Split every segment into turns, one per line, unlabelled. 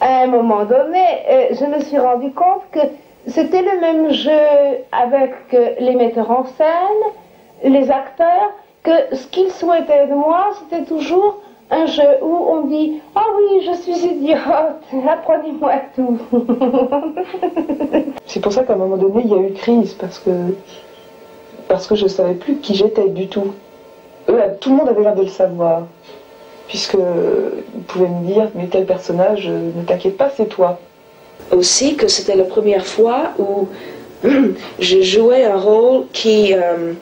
à un moment donné, euh, je me suis rendu compte que c'était le même jeu avec euh, les metteurs en scène, les acteurs, que ce qu'ils souhaitaient de moi, c'était toujours un jeu où on dit Ah oui, je suis idiote, apprenez-moi tout.
C'est pour ça qu'à un moment donné, il y a eu crise, parce que, parce que je ne savais plus qui j'étais du tout. Eux, tout le monde avait l'air de le savoir, puisque ils pouvaient me dire Mais tel personnage, ne t'inquiète pas, c'est toi.
Aussi que c'était la première fois où je jouais un rôle qui. euh,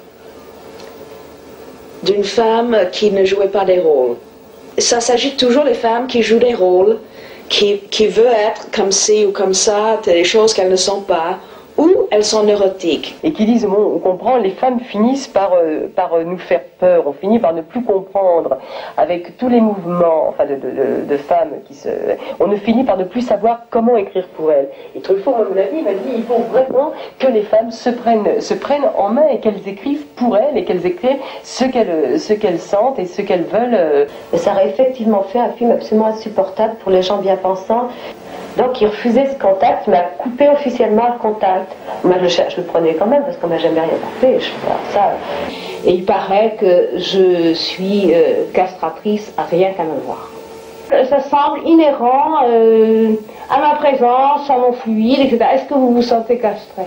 d'une femme qui ne jouait pas des rôles. Ça s'agit toujours des femmes qui jouent des rôles, qui, qui veulent être comme ci ou comme ça, des choses qu'elles ne sont pas, ou elles sont neurotiques.
et qui disent bon, on comprend, les femmes finissent par, euh, par euh, nous faire peur, on finit par ne plus comprendre avec tous les mouvements enfin, de, de- de- de femmes qui se. On ne finit par ne plus savoir comment écrire pour elles. Et Truffaut, à mon avis, m'a dit il faut vraiment que les femmes se prennent, se prennent en main et qu'elles écrivent pour elles et qu'elles écrivent ce qu'elles ce qu'elles sentent et ce qu'elles veulent. euh,
ça aurait effectivement fait un film absolument insupportable pour les gens bien pensants. Donc il refusait ce contact, il m'a coupé officiellement le contact. Moi je, le prenais quand même parce qu'on m'a jamais rien fait. Je, ça,
Et il paraît que je suis euh, castratrice à rien qu'à me voir. Ça semble inhérent euh, à ma présence, à mon fluide, etc. Est-ce que vous vous sentez castré